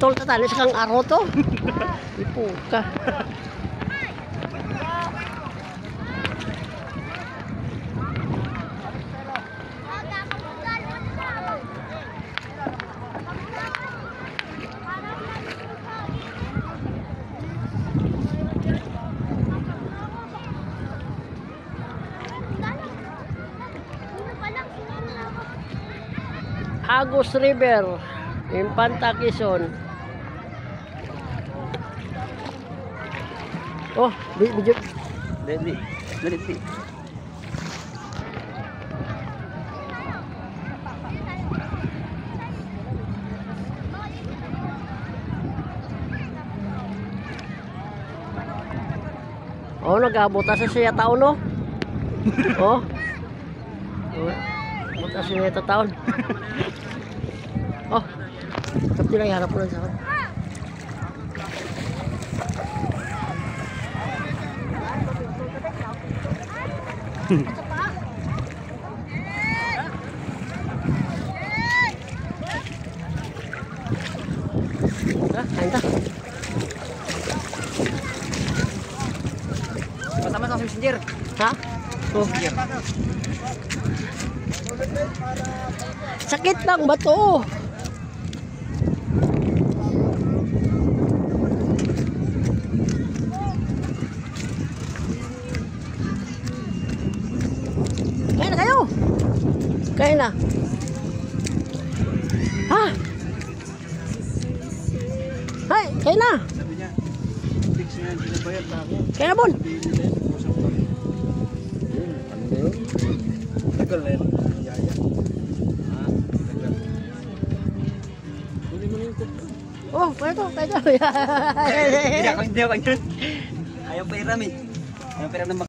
Tol tatali sa kang aro to. Ipo ka. Agus River, Infanta Quezon. Oh, di video. Dali. Dali. Dali. Oh, nagabota sa siya taon, no? Oh. Oh. Buta siya ito taon. Oh. Kapti lang harap mo lang sa akin. Tara, kain ta. Kasama sa messenger. Ha? Oh. Sakit lang ba Kain na. Ah! Ha? Hay, kain na. Kain na, Bon. Ano tagal na yun. Ah, Yaya. Oh, kaya to. Hindi ako, hindi ako yun. Ayaw pa iram eh. Ayaw pa iram ng